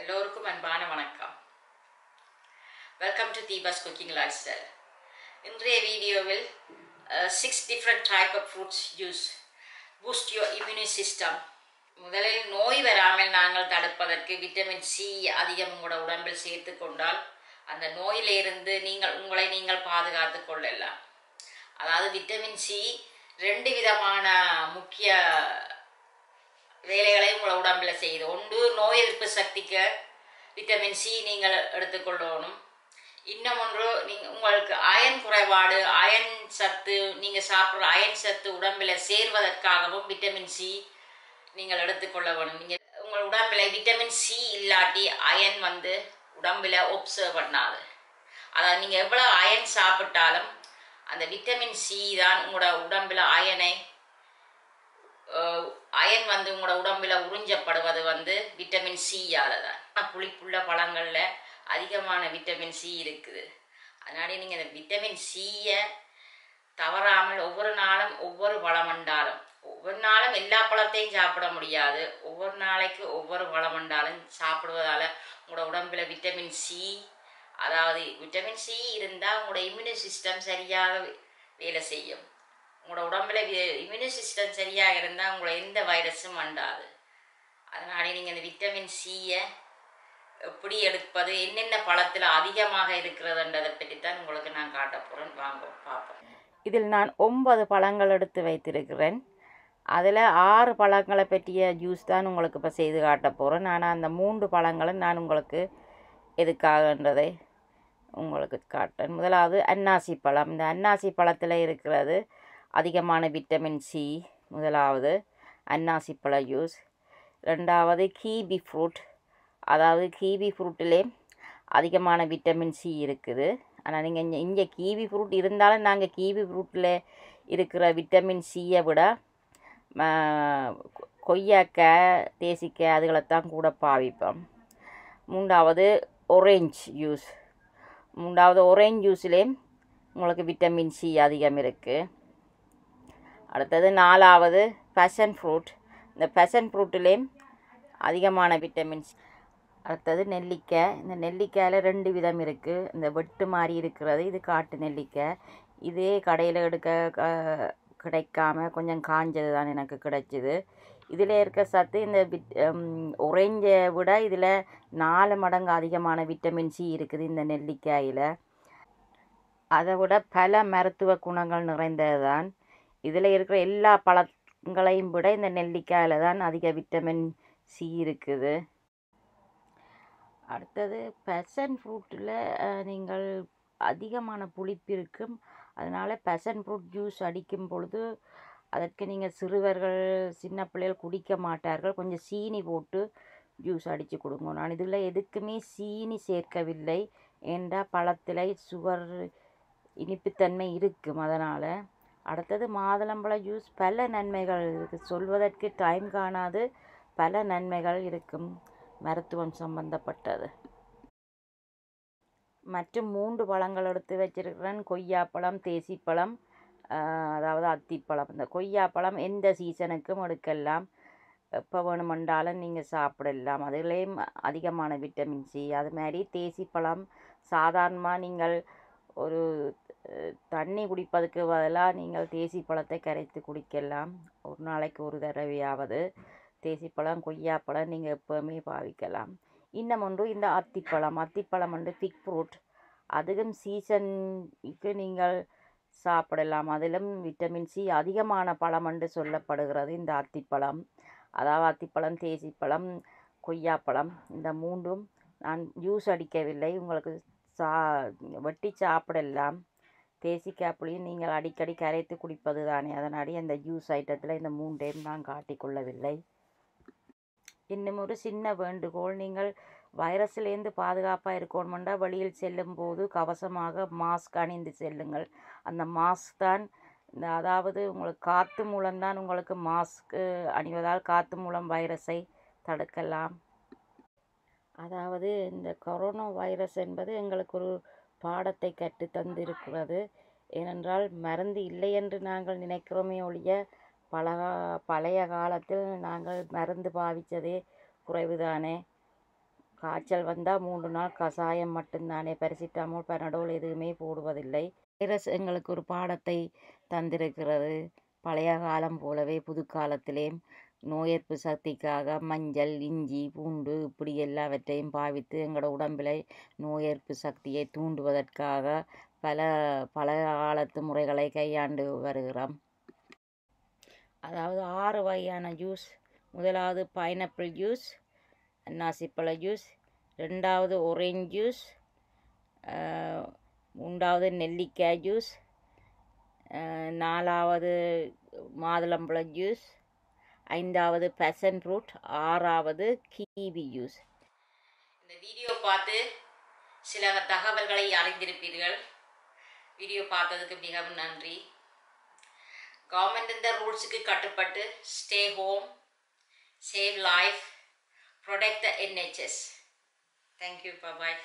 எல்லோருக்கும் அன்பான வணக்கம். Welcome to Deepa's cooking life style இன்றைய வீடியோவில் six different type of fruits juice boost your immune system முதலில் நோய் வராமல் நாங்கள் தடுப்பதற்கு விட்டமின் சி அதிகம் உங்களோட உடம்பில் சேர்த்து கொண்டால் அந்த நோயிலிருந்து நீங்கள் உங்களை நீங்கள் பாதுகாத்து கொள்ளலாம். அதாவது விட்டமின் சி ரெண்டு விதமான முக்கிய வேலைகளை உங்களை உடம்புல செய்யுது ஒன்று நோய் எதிர்ப்பு சக்திக்கு விட்டமின் சி நீங்கள் எடுத்துக்கொள்ளணும். இன்னும் ஒன்று நீங்கள் உங்களுக்கு அயன் குறைபாடு அயன் சத்து நீங்கள் சாப்பிட்ற அயன் சத்து உடம்பில் சேர்வதற்காகவும் விட்டமின் சி நீங்கள் எடுத்துக்கொள்ள வேணும். நீங்கள் உங்கள் உடம்பில் விட்டமின் சி இல்லாட்டி அயன் வந்து உடம்பில் ஒப்சர்வ் பண்ணாது. அதாவது நீங்கள் எவ்வளோ அயன் சாப்பிட்டாலும் அந்த விட்டமின் சி தான் உங்களோட உடம்பில் அயனை அயன் வந்து உங்களோட உடம்புல உறிஞ்சப்படுவது வந்து விட்டமின் சியால தான் புளிப்புள்ள பழங்களில் அதிகமான விட்டமின் சி இருக்குது. அதனால நீங்கள் இந்த விட்டமின் சியை தவறாமல் ஒவ்வொரு நாளும் ஒவ்வொரு பழம் வந்தாலும் ஒவ்வொரு நாளும் எல்லா பழத்தையும் சாப்பிட முடியாது. ஒவ்வொரு நாளைக்கு ஒவ்வொரு பழம் வந்தாலும் சாப்பிடுவதால உங்களோட உடம்புல விட்டமின் சி அதாவது விட்டமின் சி இருந்தால் உங்களோட இம்யூனி சிஸ்டம் சரியாக வேலை செய்யும். உங்களோட உடம்புல இம்யூனி சிஸ்டம் சரியாக இருந்தால் உங்களை எந்த வைரஸும் அண்டாது அதனாலே நீங்கள் இந்த விட்டமின் சியை எப்படி எடுப்பது என்னென்ன பழத்தில் அதிகமாக இருக்கிறதுன்றதை பற்றி தான் உங்களுக்கு நான் காட்ட போகிறேன் வாங்க பார்ப்போம். இதில் நான் ஒன்பது பழங்கள் எடுத்து வைத்திருக்கிறேன். அதில் ஆறு பழங்களை பற்றிய ஜூஸ் தான் உங்களுக்கு இப்போ செய்து காட்ட போகிறேன் ஆனால் அந்த மூன்று பழங்களை நான் உங்களுக்கு எதுக்காகன்றதை உங்களுக்கு காட்டேன் முதலாவது அன்னாசி பழம். இந்த அன்னாசி பழத்தில் இருக்கிறது அதிகமான விட்டமின் சி முதலாவது அன்னாசி பழ ஜூஸ் ரெண்டாவது கீபி ஃப்ரூட் அதாவது கீவி ஃப்ரூட்டிலே அதிகமான விட்டமின் சி இருக்குது. ஆனால் நீங்கள் இங்கே இங்கே கீவி ஃப்ரூட் இருந்தாலும் நாங்கள் கீவி ஃப்ரூட்டில் இருக்கிற விட்டமின் சியை விட கொய்யாக்காய் தேசிக்காய் அதுகளைத்தான் கூட பாவிப்போம். மூன்றாவது ஒரேஞ்ச் ஜூஸ் மூன்றாவது ஒரேஞ்ச் ஜூஸ்லேயும் உங்களுக்கு விட்டமின் சி அதிகம் இருக்குது அடுத்தது நாலாவது பேஷன் ஃப்ரூட் இந்த பேஷன் ஃப்ரூட்லேயும் அதிகமான விட்டமின்ஸ் அடுத்தது நெல்லிக்காய். இந்த நெல்லிக்காயில் ரெண்டு விதம் இருக்குது இந்த வெட்டு மாதிரி இருக்கிறது இது காட்டு நெல்லிக்காய். இதே கடையில் எடுக்க கிடைக்காம கொஞ்சம் காஞ்சது தான் எனக்கு கிடைச்சிது. இதில் இருக்க சத்து இந்த விட் ஒரேஞ்சை விட இதில் நாலு மடங்கு அதிகமான விட்டமின் சி இருக்குது இந்த நெல்லிக்காயில். அதை விட பல மருத்துவ குணங்கள் நிறைந்தது தான் இதில் இருக்கிற எல்லா பழங்களையும் விட இந்த நெல்லிக்காயில் தான் அதிக விட்டமின் சி இருக்குது. அடுத்தது பெசன் ஃப்ரூட்டில் நீங்கள் அதிகமான புளிப்பு இருக்கும். அதனால் பெசன் ஃப்ரூட் ஜூஸ் அடிக்கும் பொழுது அதற்கு நீங்கள் சிறுவர்கள் சின்ன பிள்ளைகள் குடிக்க மாட்டார்கள். கொஞ்சம் சீனி போட்டு ஜூஸ் அடித்து கொடுங்க. நான் இதில் எதுக்குமே சீனி சேர்க்கவில்லை. ஏண்டா பழத்தில் சுகர் இனிப்புத்தன்மை இருக்கும். அதனால் அடுத்தது மாதுளம்பழ ஜூஸ். பல நன்மைகள் இருக்குது சொல்வதற்கு டைம் காணாது. பல நன்மைகள் இருக்கும். மருத்துவம் சம்பந்தப்பட்டது. மற்றும் மூன்று பழங்கள் எடுத்து வச்சிருக்கிறேன். கொய்யாப்பழம் தேசிப்பழம் அதாவது அத்திப்பழம். இந்த கொய்யாப்பழம் எந்த சீசனுக்கும் எடுக்கலாம். எப்போ வேணுமென்றாலும் நீங்கள் சாப்பிடலாம். அதுலேயும் அதிகமான விட்டமின் சி அது மாதிரி தேசிப்பழம் சாதாரணமாக நீங்கள் ஒரு தண்ணி குடிப்பதுக்கு பதிலாக நீங்கள் தேசி பழத்தை கரைத்து குடிக்கலாம். ஒரு நாளைக்கு ஒரு தடவையாவது தேசிப்பழம் கொய்யாப்பழம் நீங்கள் எப்போவுமே பாவிக்கலாம். இன்னும் ஒன்று இந்த அத்திப்பழம். அத்திப்பழம் வந்து திக் ஃப்ரூட் அதுவும் சீசனுக்கு நீங்கள் சாப்பிடலாம். அதிலும் விட்டமின் சி அதிகமான பழம் என்று சொல்லப்படுகிறது இந்த அத்திப்பழம். அதாவது அத்திப்பழம் தேசிப்பழம் கொய்யாப்பழம் இந்த மூன்றும் நான் ஜூஸ் அடிக்கவில்லை. உங்களுக்கு சா வெட்டி சாப்பிடலாம் தேசிக்காப்புளியும் நீங்கள் அடிக்கடி கரைத்து குடிப்பது தானே. அதனாடி அந்த ஜூஸ் ஐட்டத்தில் இந்த மூணு டைம் நான் காட்டிக்கொள்ளவில்லை இன்னும் ஒரு சின்ன வேண்டுகோள். நீங்கள் வைரஸ்லேருந்து பாதுகாப்பாக இருக்கணுமெண்டா வெளியில் செல்லும் போது கவசமாக மாஸ்க் அணிந்து செல்லுங்கள். அந்த மாஸ்க் தான் இந்த அதாவது உங்களுக்கு காற்று மூலம்தான் உங்களுக்கு மாஸ்க்கு அணிவதால் காற்று மூலம் வைரஸை தடுக்கலாம். அதாவது இந்த கொரோனா வைரஸ் என்பது எங்களுக்கு ஒரு பாடத்தை கற்று தந்திருக்கிறது. ஏனென்றால் மருந்து இல்லை என்று நாங்கள் நினைக்கிறோமே ஒழிய பழகா பழைய காலத்தில் நாங்கள் மருந்து பாவித்ததே குறைவுதானே? காய்ச்சல் வந்தால் மூன்று நாள் கஷாயம் மட்டும்தானே பரிசிட்டாமோல் பெனடோல் எதுவுமே போடுவதில்லை. வைரஸ் எங்களுக்கு ஒரு பாடத்தை தந்திருக்கிறது. பழைய காலம் போலவே புது காலத்திலேயும் நோய் எதிர்ப்பு சக்திக்காக மஞ்சள் இஞ்சி பூண்டு இப்படி எல்லாவற்றையும் பாவித்து எங்களோட உடம்பில் நோய் எதிர்ப்பு சக்தியை தூண்டுவதற்காக பல பல காலத்து முறைகளை கையாண்டு வருகிறோம். அதாவது ஆறு வகையான ஜூஸ். முதலாவது பைனாப்பிள் ஜூஸ் அன்னாசிப்பழ ஜூஸ் ரெண்டாவது ஒரேஞ்ச் ஜூஸ் மூன்றாவது நெல்லிக்காய் ஜூஸ் நாலாவது மாதுளம்பழ ஜூஸ் ஐந்தாவது பேசன் ஃப்ரூட் ஆறாவது கீவி யூஸ் இந்த வீடியோ பார்த்து சில தகவல்களை அறிந்திருப்பீர்கள். வீடியோ பார்த்ததுக்கு மிகவும் நன்றி. கவர்மெண்ட் இந்த ரூல்ஸுக்கு கட்டுப்பட்டு stay home save life protect the NHS thank you bye